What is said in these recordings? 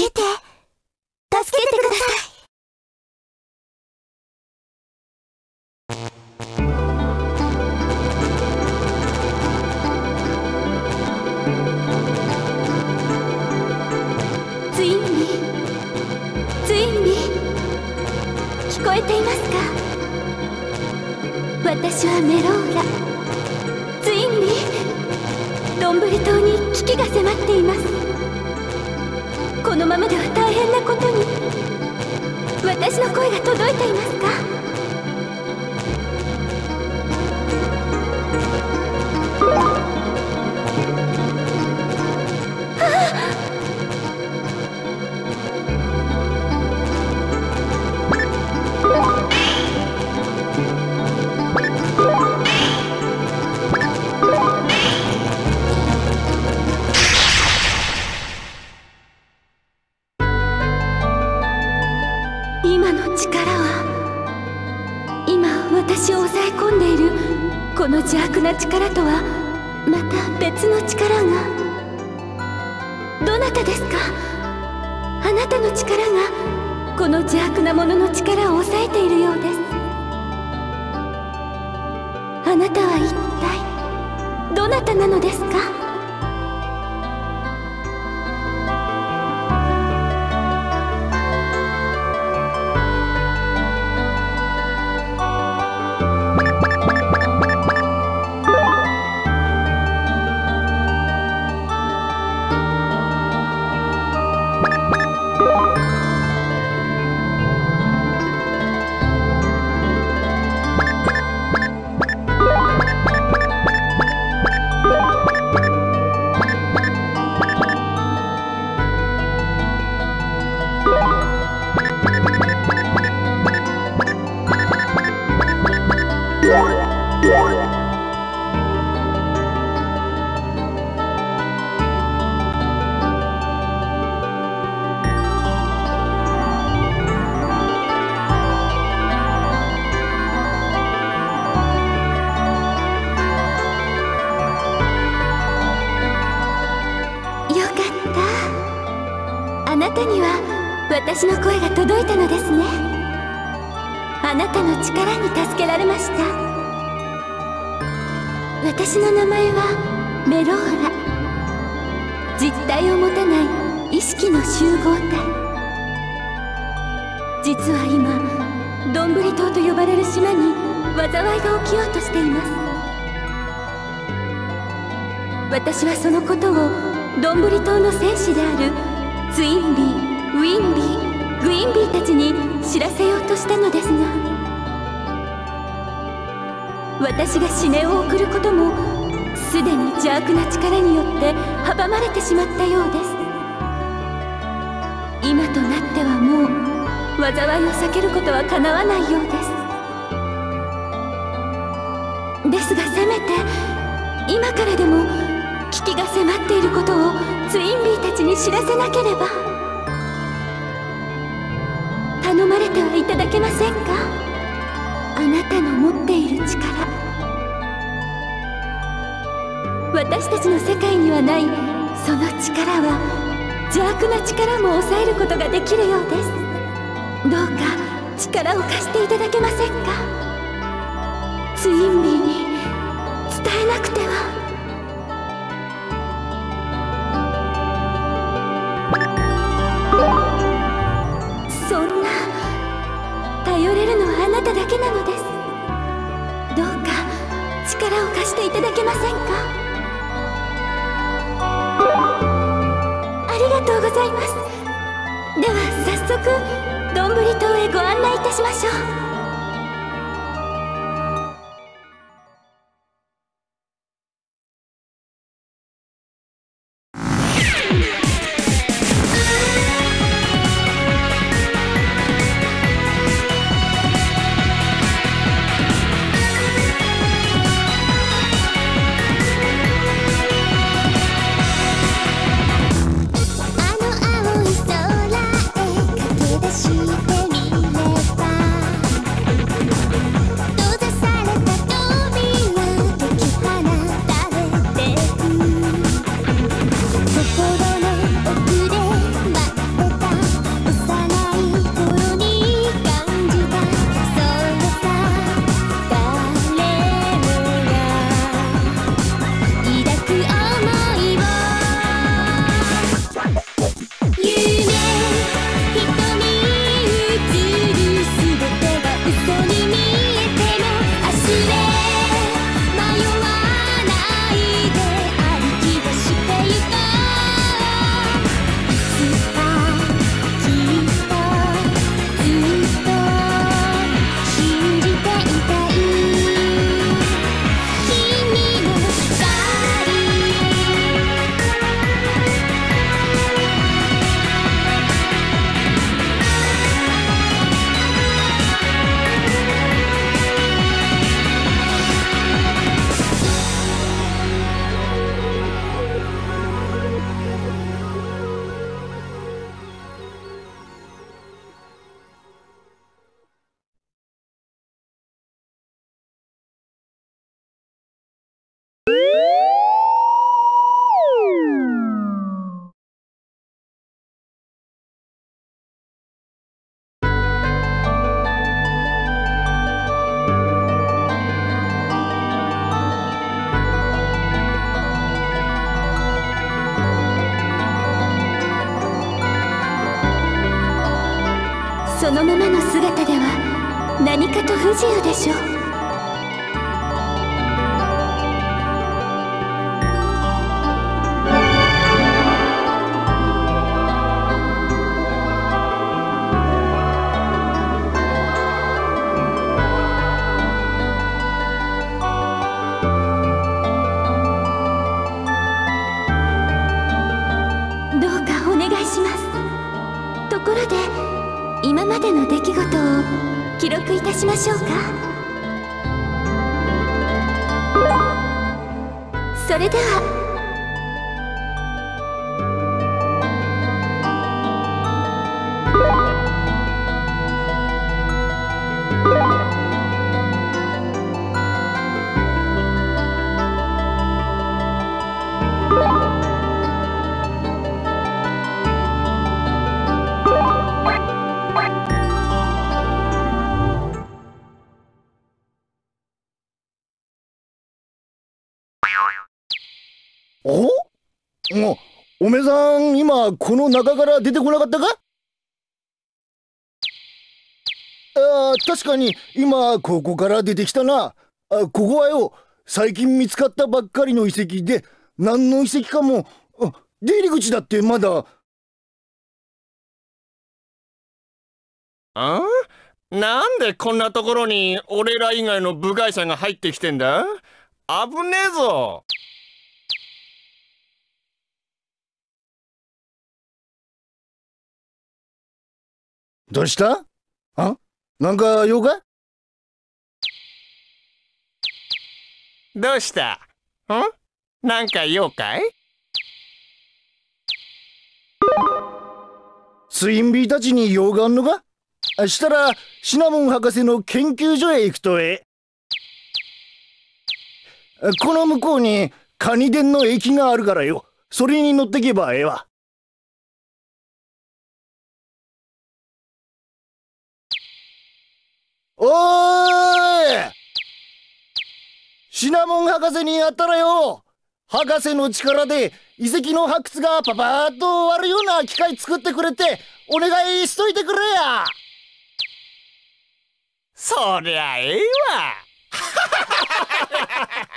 けて。助けてください。なたの力がこの邪悪なものの力を抑えているようです。あなたは一体どなたなのですか？られました。私の名前はメローラ。実体を持たない意識の集合体。実は今どんぶり島と呼ばれる島に災いが起きようとしています。私はそのことをどんぶり島の戦士であるツインビーウィンビーグインビーたちに知らせようとしたのですが私が死ねを送ることもすでに邪悪な力によって阻まれてしまったようです。今となってはもう災いを避けることはかなわないようです。ですがせめて今からでも危機が迫っていることをツインビーたちに知らせなければ。頼まれてはいただけませんか？なたの持っている力。私たちの世界にはないその力は邪悪な力も抑えることができるようです。どうか力を貸していただけませんか？ツインビーに伝えなくては。そんな頼れるのはあなただけなのです。力を貸していただけませんか？ありがとうございます。では早速どんぶり島へご案内いたしましょう。おおめさん今この中から出てこなかったか？あ確かに今ここから出てきたな。あここはよ最近見つかったばっかりの遺跡で何の遺跡かもあ出入り口だってまだ。あ？なんでこんなところに俺ら以外の部外者が入ってきてんだ？危ねえぞ。どうした？あ？なんか用かどうした？ん？なんか用かいツインビーたちに用があんのか？あしたらシナモン博士の研究所へ行くとえ。あこの向こうにカニ伝の駅があるからよ。それに乗ってけばええわおーい！シナモン博士にやったらよ！博士の力で遺跡の発掘がパパーッと終わるような機械作ってくれてお願いしといてくれや！そりゃええわ！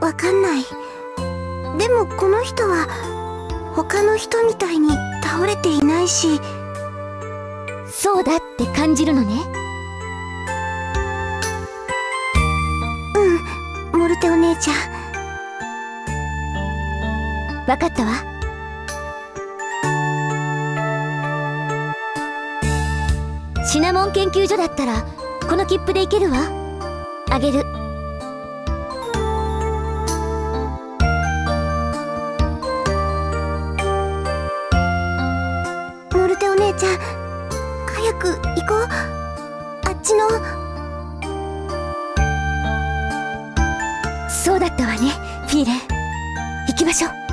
わかんない。でもこの人は他の人みたいに倒れていないし。そうだって感じるのね。モルテお姉ちゃん。わかったわ。シナモン研究所だったらこの切符で行けるわ。あげるモルテお姉ちゃん。早く行こう。あっちの。そうだったわねフィーレ。ン行きましょう。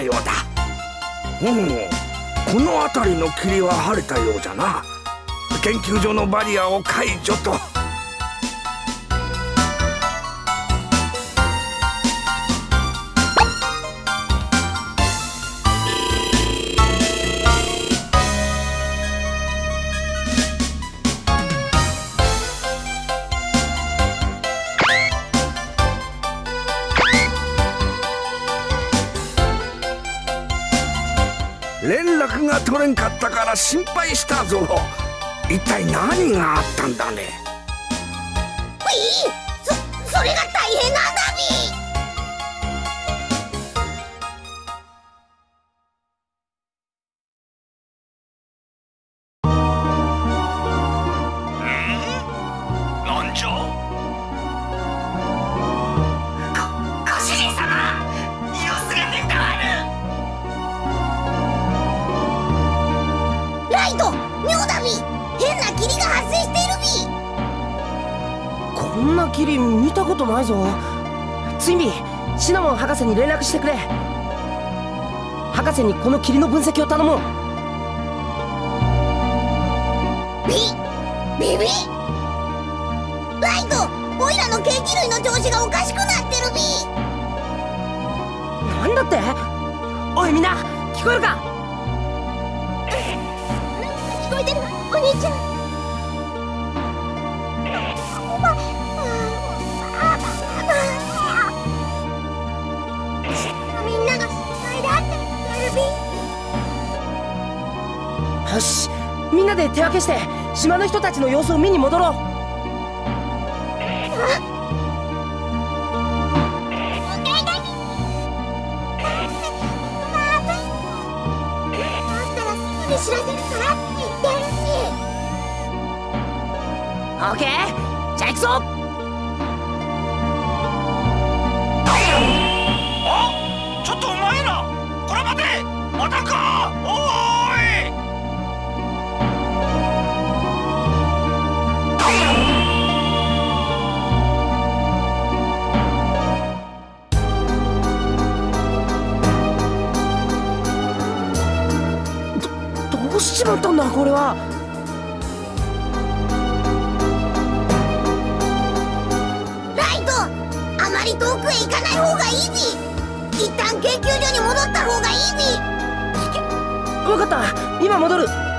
たようだ。おおこの辺りの霧は晴れたようじゃな。研究所のバリアを解除と。から心配したぞ。一体何があったんだね。いいそそれがことないぞ。ツインビーシナモン博士に連絡してくれ。博士にこの霧の分析を頼もう。ビビビ？ライトオイラのケーキ類の調子がおかしくなってるビ。なんだって？おいみんな聞こえるか？聞こえてる？お兄ちゃんで手分けして島の人たちの様子を見に戻ろう。知らせるからって言ってるしオッケーじゃあ行くぞ。あちょっとお前らこれ待て。またか。だこれは。ライトあまり遠くへ行かない方がいいビ一旦研究所に戻った方がいいビ分かった。今戻る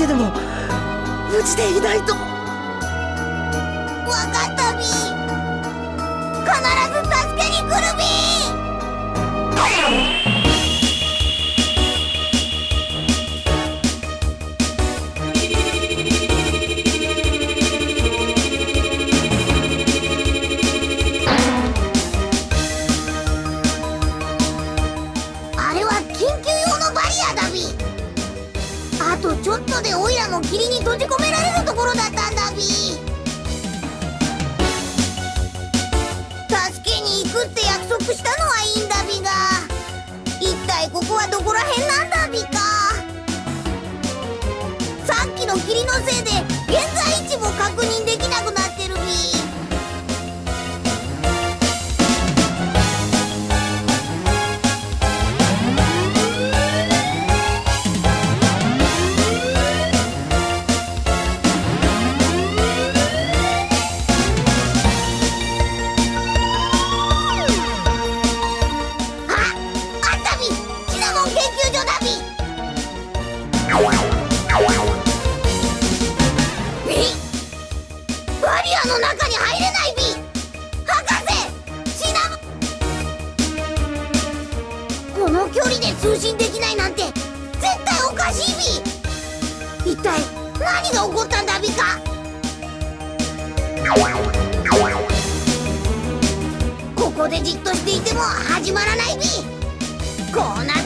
けでも無事でいないと。分かったビ必ず助けに来るビーとちょっとでオイラも霧に閉じ込められるところだったんだビ助けに行くって約束したのはいいんだビが。一体ここはどこら辺なんだビか。距離で通信できないなんて絶対おかしいビ一体何が起こったんだビカここでじっとしていても始まらないビこうな